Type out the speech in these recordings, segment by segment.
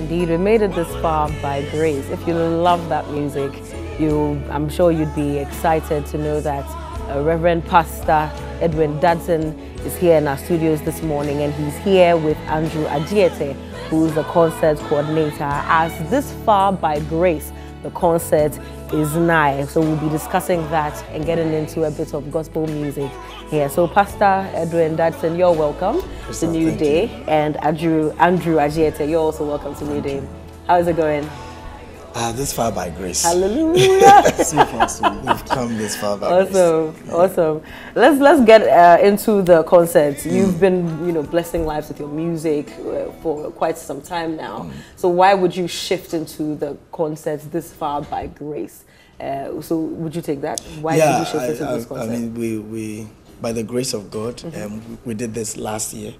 Indeed, we made it this far by grace. If you love that music, you, I'm sure you'd be excited to know that uh, Reverend Pastor Edwin Dadson is here in our studios this morning, and he's here with Andrew Ajiete, who's the concert coordinator. As this far by grace, the concert is nigh. So we'll be discussing that and getting into a bit of gospel music here. So Pastor Edwin Dadson, you're welcome Yes, to sir. New Day. you. And Andrew, Andrew Ajiete, you're also welcome to New Day. How's it going? Ah, this far by grace. Hallelujah. so far, so we've come this far by grace. Awesome, awesome. Let's let's get uh, into the concert. You've been, you know, blessing lives with your music uh, for quite some time now. So why would you shift into the concerts this far by grace? Uh, so would you take that? Why did you shift I, into this I, concert? I mean, we, we, by the grace of God, um, we, did this last year,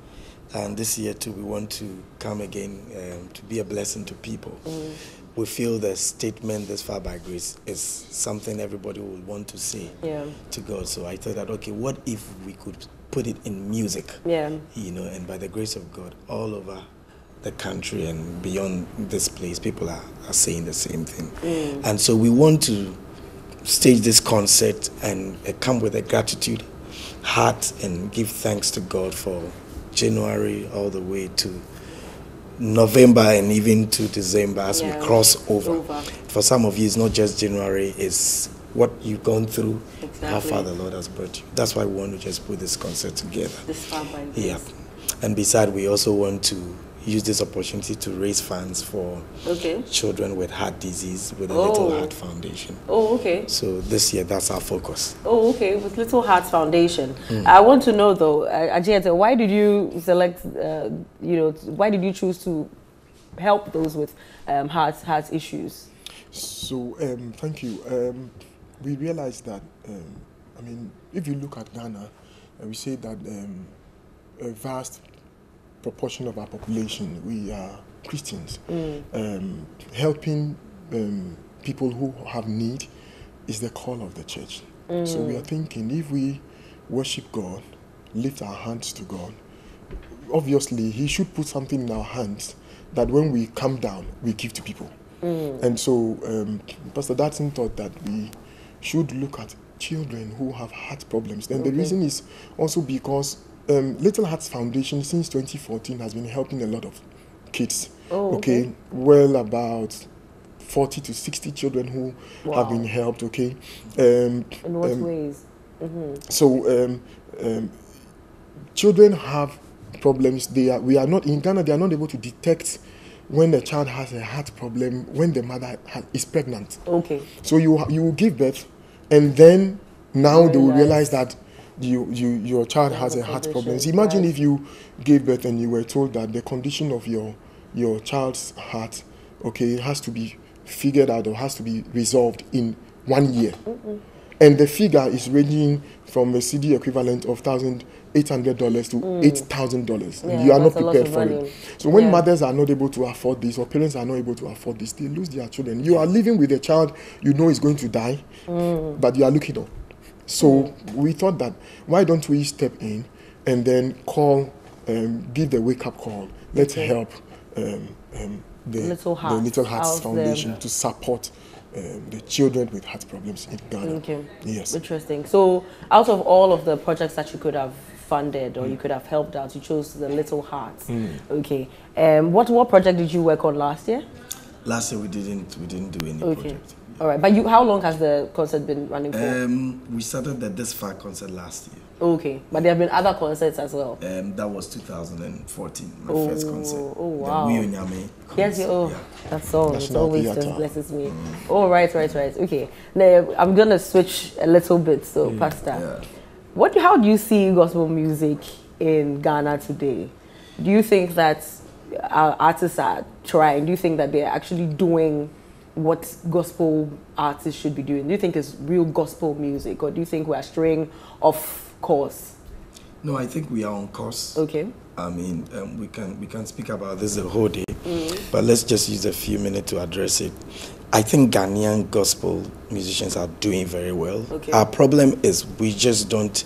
and this year too, we want to come again um, to be a blessing to people. We feel the statement "this far by grace" is something everybody would want to say Yeah. to God. So I thought that okay, what if we could put it in music? yeah. you know, and by the grace of God, all over the country and beyond this place, people are, are saying the same thing. And so we want to stage this concert and uh, come with a gratitude heart and give thanks to God for January all the way to November and even to December as Yeah. we cross over. Over. For some of you, it's not just January, it's what you've gone through, how far the Lord has brought you. That's why we want to just put this concert together. This. Yeah. And beside, we also want to use this opportunity to raise funds for Okay. children with heart disease with the Oh. Little Heart Foundation. Oh, okay. So this year, that's our focus. Oh, okay. With Little Heart Foundation. I want to know though, uh, why did you select? Uh, you know, why did you choose to help those with um, heart heart issues? So, um, thank you. Um, we realized that, um, I mean, if you look at Ghana, uh, we say that um, a vast proportion of our population, we are Christians. Um, helping um, people who have need is the call of the church. So, we are thinking if we worship God, lift our hands to God, obviously, He should put something in our hands that when we come down, we give to people. And so, um, Pastor Dadson thought that we should look at children who have heart problems. And the reason is also because um, Little Hearts Foundation since 2014 has been helping a lot of kids. Oh, okay. Well, about 40 to 60 children who have been helped. Okay. Um, In what um, ways? so um, um, children have problems. They are we are not in Ghana. They are not able to detect when the child has a heart problem when the mother ha- is pregnant. Okay. So you you will give birth, and then now they will realize that you, you your child has a heart problem. Imagine right. if you gave birth and you were told that the condition of your your child's heart, okay, has to be figured out or has to be resolved in one year. And the figure is ranging from a cedi equivalent of thousand eight hundred dollars to eight thousand dollars. Mm. You are not that's a lot prepared for money. it. So when Yeah. mothers are not able to afford this or parents are not able to afford this, they lose their children. You are living with a child you know is going to die, Mm. but you are looking up. So we thought that why don't we step in and then call, um, give the wake up call. Let's help um, um, the Little the Hearts Little Hearts Foundation there. to support um, the children with heart problems in Ghana. Okay. Yes. Interesting. So, out of all of the projects that you could have funded or you could have helped out, you chose the Little Hearts. Okay. Um, what what project did you work on last year? Last year, we didn't we didn't do any Okay. project. All right. But you, how long has the concert been running for? Um, we started the This Far concert last year. okay. But there have been other concerts as well. Um, that was 2014, my Oh, first concert. oh, wow. The We Onyame Yes, you, concert, oh, yeah. that song, it National always Theatre. just blesses me. Oh, right, right, right. Okay. Now, I'm going to switch a little bit. So, Pastor, yeah. what, how do you see gospel music in Ghana today? Do you think that our artists are trying? Do you think that they're actually doing what gospel artists should be doing? Do you think it's real gospel music, or do you think we're straying off course? No, I think we are on course. Okay. I mean, um, we can we can speak about this the whole day, Mm. but let's just use a few minutes to address it. I think Ghanaian gospel musicians are doing very well. Okay. Our problem is we just don't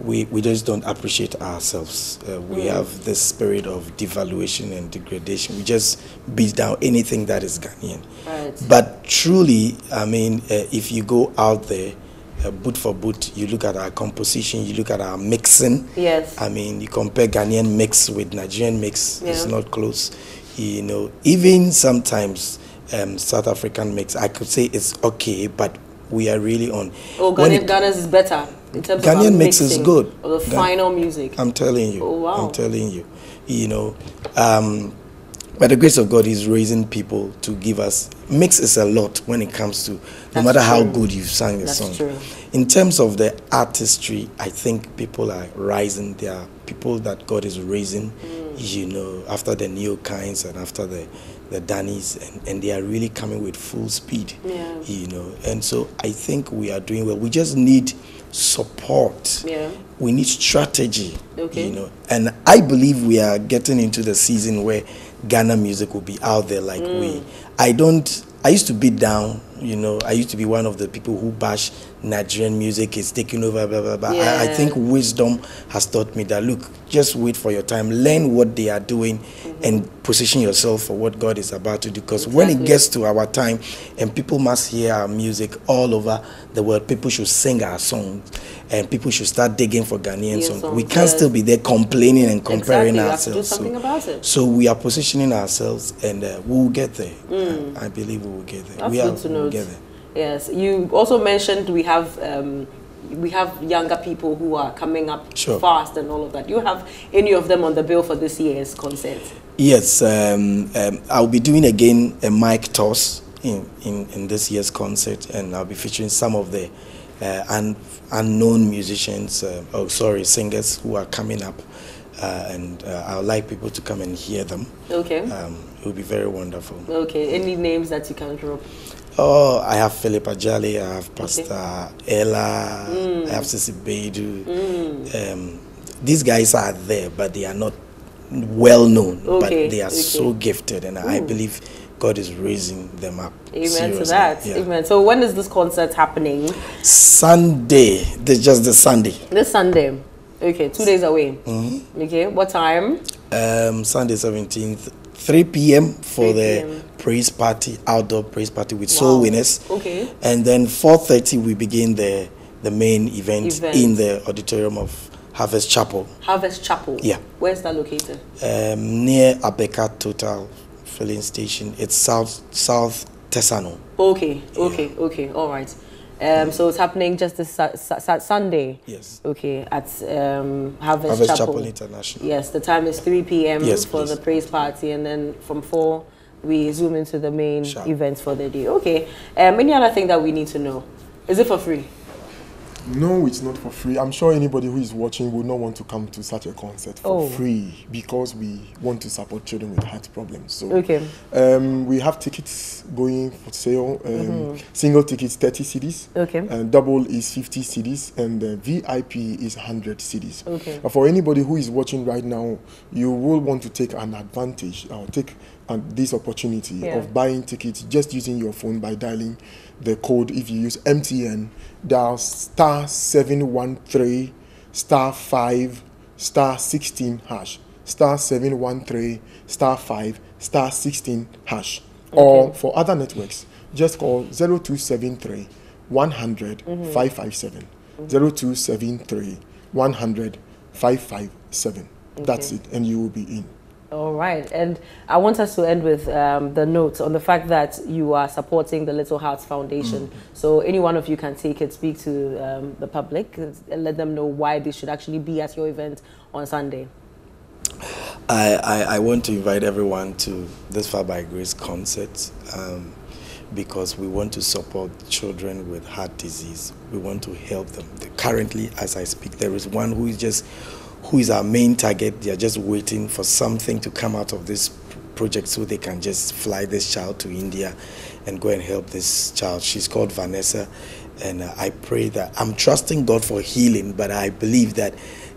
we, we just don't appreciate ourselves. Uh, we Mm. have this spirit of devaluation and degradation. We just beat down anything that is Ghanaian. Right. But truly, I mean, uh, if you go out there, uh, boot for boot, you look at our composition, you look at our mixing. Yes. I mean, you compare Ghanaian mix with Nigerian mix, it's not close. You know, even sometimes um, South African mix, I could say it's okay, but we are really on. Oh, Ghanaian, Ghana's is better in terms of our mix is good. Of the Ghan- final music. I'm telling you. Oh, wow. I'm telling you. You know, um, by the grace of God, He's raising people to give us. Mix is a lot when it comes to, no That's matter how good you've sung a That's song. true. In terms of the artistry, I think people are rising. There are people that God is raising, Mm. you know, after the new Kinds and after the the Dannies, and, and they are really coming with full speed, Yeah. you know. And so I think we are doing well. We just need support Yeah. we need strategy Okay. you know and i believe we are getting into the season where ghana music will be out there like Mm. we i don't i used to beat down you know i used to be one of the people who bash nigerian music is taking over blah blah blah I, I think wisdom has taught me that look just wait for your time learn what they are doing and position yourself for what god is about to do because when it Mm-hmm. Gets to our time and people must hear our music all over the world people should sing our songs and people should start digging for ghanaian songs we can't yes. still be there complaining and comparing Exactly, we have to do ourselves something so, about it. so we are positioning ourselves and uh, we will get there I, I believe we will get there Mm. That's we good are, to know. There Yes. You also mentioned we have um, we have younger people who are coming up Sure. fast and all of that. You have any of them on the bill for this year's concert? Yes, um, um, I'll be doing again a mic toss in, in, in this year's concert, and I'll be featuring some of the uh, un, unknown musicians, uh, oh sorry, singers who are coming up, uh, and uh, I would like people to come and hear them. Okay. Um, it will be very wonderful. Okay. Any names that you can drop? Oh, I have Philip Ajali, I have Pastor Ella, I have Sisi Beidou. Um, these guys are there, but they are not well known, Okay, but they are okay. so gifted, and I believe God is raising them up. Amen to that. yeah. Amen. So when is this concert happening? Sunday, this just the Sunday. This Sunday. Okay, two days away. Mm-hmm. Okay, what time? Um, Sunday 17th, 3 p.m. for 3 the praise party, outdoor praise party with soul winners. Okay. And then 4:30 we begin the the main event, Event. in the auditorium of Harvest Chapel, Harvest Chapel. Yeah. Where's that located? um, near Abeka Total filling station. It's South South Tesano. Okay, okay, okay, all right. Um, so it's happening just this su- su- su- Sunday. Yes. Okay, at um, Harvest, Harvest Chapel. Chapel International. Yes, the time is 3 p.m. Yes, for please. the praise party, and then from 4 we zoom into the main events for the day. Okay. Um, any other thing that we need to know? Is it for free? No, it's not for free. I'm sure anybody who is watching would not want to come to such a concert for Oh. free because we want to support children with heart problems. So Okay. um, we have tickets going for sale. Um, Single tickets 30 cedis. Mm-hmm. Okay. And double is 50 cedis, and the VIP is 100 cedis. Okay. But for anybody who is watching right now, you will want to take an advantage or take uh, this opportunity Yeah. of buying tickets just using your phone by dialing the code. If you use MTN, dial star 713 star 5 star 16 hash star 713 star 5 star 16 hash. Or for other networks, just call 0273 100 mm-hmm. 557. 0273 100 557. That's it, and you will be in. All right. And I want us to end with um, the note on the fact that you are supporting the Little Hearts Foundation. So any one of you can take it, speak to um, the public, and let them know why they should actually be at your event on Sunday. I, I, I want to invite everyone to this Far by Grace concert um, because we want to support children with heart disease. We want to help them. Currently, as I speak, there is one who is just who is our main target. They are just waiting for something to come out of this project so they can just fly this child to India and go and help this child. She's called Vanessa, and uh, I pray that I'm trusting God for healing, but I believe that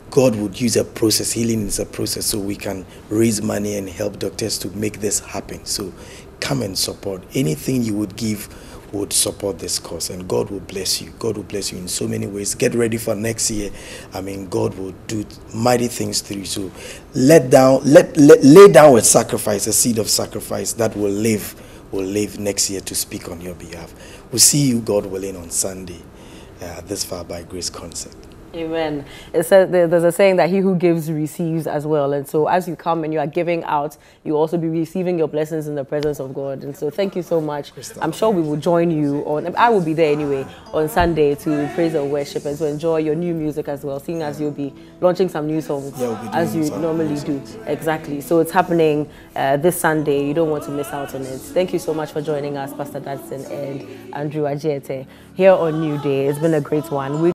God would use a process. Healing is a process, so we can raise money and help doctors to make this happen. So come and support. Anything you would give would support this cause and God will bless you. God will bless you in so many ways. Get ready for next year. I mean, God will do mighty things through you. So let down, let, let lay down a sacrifice, a seed of sacrifice that will live, will live next year to speak on your behalf. We'll see you, God willing, on Sunday, uh, this Far by Grace concert. Amen. It says there's a saying that he who gives receives as well. And so as you come and you are giving out, you also be receiving your blessings in the presence of God. And so thank you so much. I'm sure we will join you on I will be there anyway on Sunday to praise and worship and to enjoy your new music as well, seeing as you'll be launching some new songs Yeah, we'll as you normally do. Exactly. So it's happening uh, this Sunday. You don't want to miss out on it. Thank you so much for joining us, Pastor Dadson and Andrew Ajiete, here on New Day. It's been a great one. We